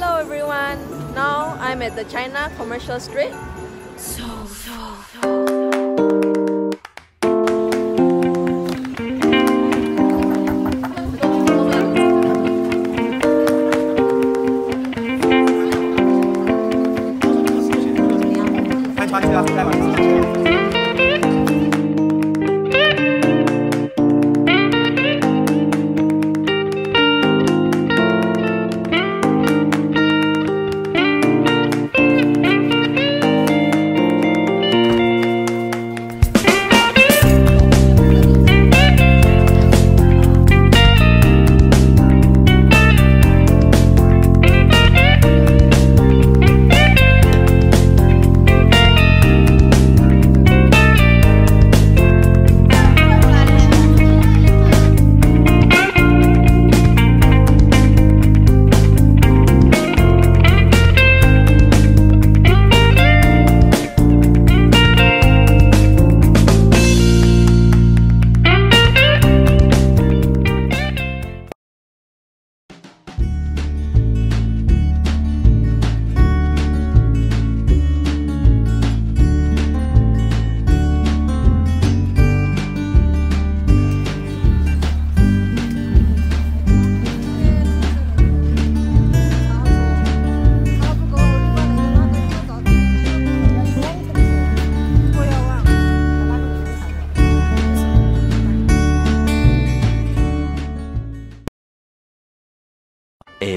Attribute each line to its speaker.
Speaker 1: Hello everyone. Now I'm at the China Commercial Street. So, so, so.